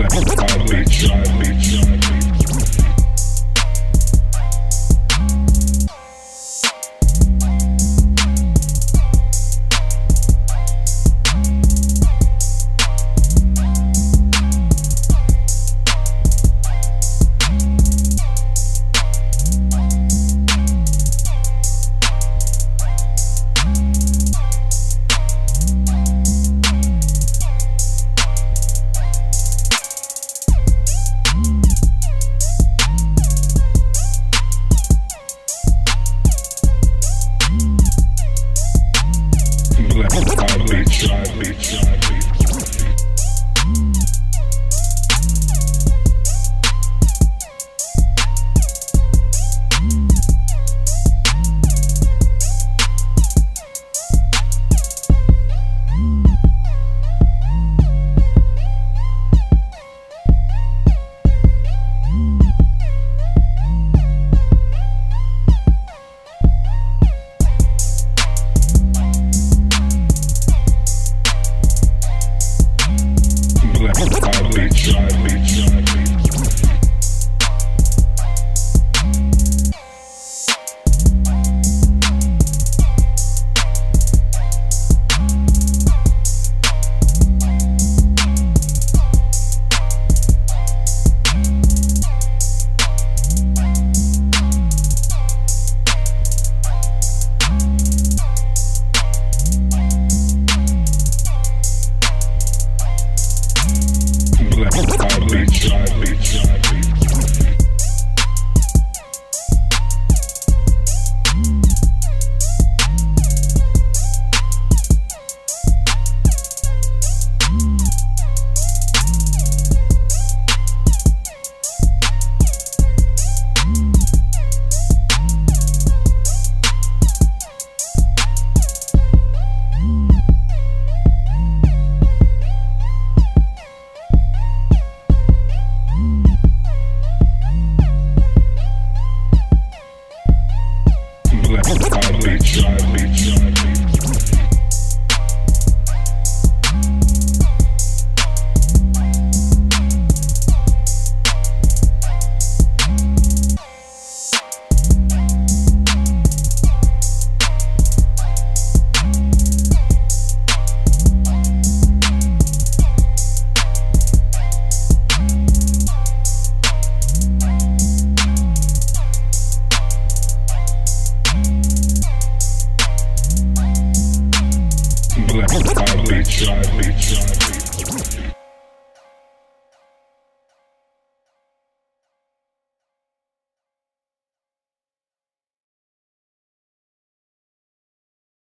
Black Bitch. bitch. black, bitch, bitch. bitch, my bitch, my bitch. bitch. Zombie.